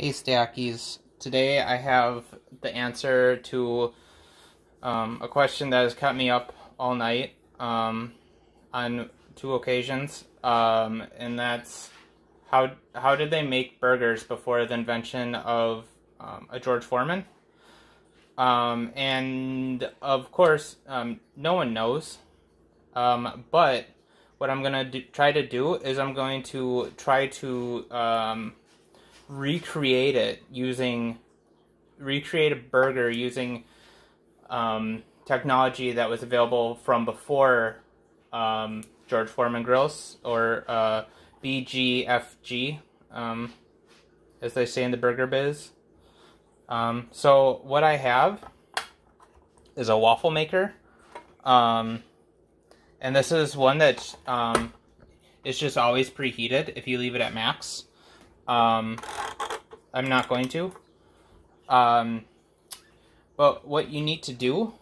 Hey Stackies. Today I have the answer to um, a question that has kept me up all night um, on two occasions, um, and that's how how did they make burgers before the invention of um, a George Foreman? Um, and of course, um, no one knows. but what I'm gonna do, try to do is I'm going to try to recreate it using recreate a burger using um, technology that was available from before um, George Foreman grills or uh, BGFG, um, as they say in the burger biz. Um, so what I have is a waffle maker, um, and this is one that um, is just always preheated if you leave it at max. Um, I'm not going to. Um, but what you need to do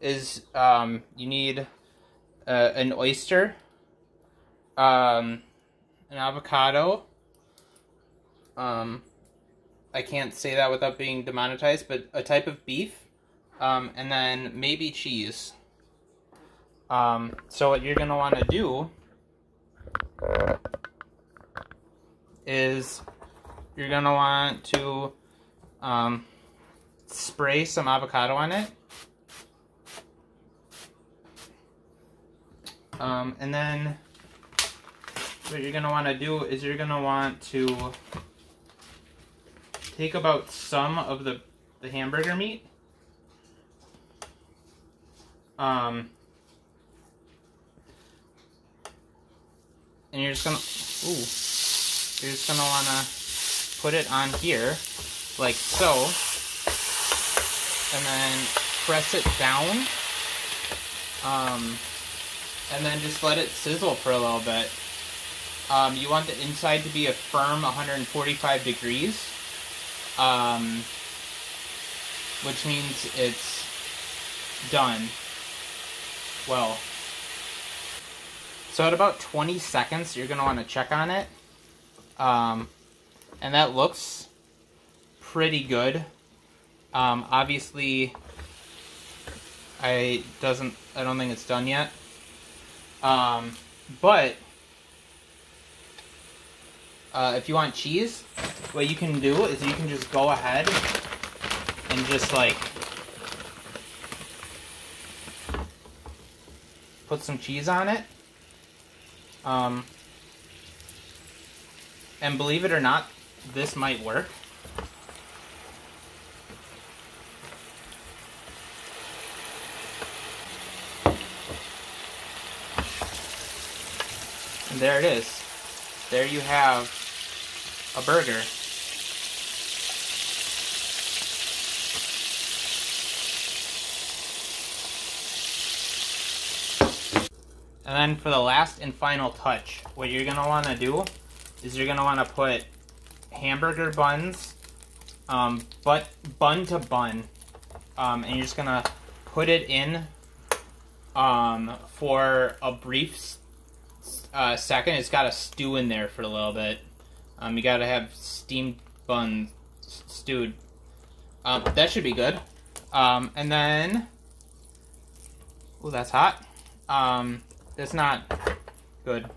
is um, you need uh, an oyster, um, an avocado. Um, I can't say that without being demonetized, but a type of beef, um, and then maybe cheese. Um, so what you're going to want to do is you're going to want to um, spray some avocado on it. Um, and then what you're going to want to do is you're going to want to take about some of the, the hamburger meat. Um, and you're just going to, ooh, you're just going to want to put it on here, like so, and then press it down, um, and then just let it sizzle for a little bit. Um, you want the inside to be a firm 145 degrees, um, which means it's done well. So at about 20 seconds, you're going to want to check on it. Um, and that looks pretty good. Um, obviously, I doesn't. I don't think it's done yet. Um, but uh, if you want cheese, what you can do is you can just go ahead and just like put some cheese on it. Um, and believe it or not, this might work. And there it is. There you have a burger. And then for the last and final touch, what you're going to want to do is you're going to want to put hamburger buns, um, but bun to bun, um, and you're just gonna put it in um, for a brief uh, second. It's got to stew in there for a little bit. Um, you gotta have steamed buns stewed. Um, that should be good. Um, and then, oh, that's hot. Um, that's not good.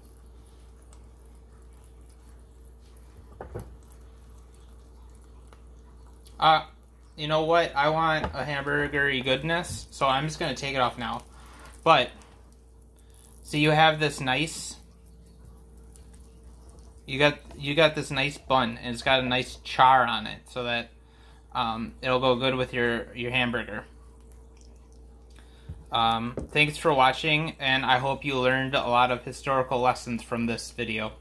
Uh, you know what? I want a hamburgery goodness, so I'm just gonna take it off now. But, so you have this nice, you got you got this nice bun, and it's got a nice char on it, so that um, it'll go good with your your hamburger. Um, thanks for watching, and I hope you learned a lot of historical lessons from this video.